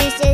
She.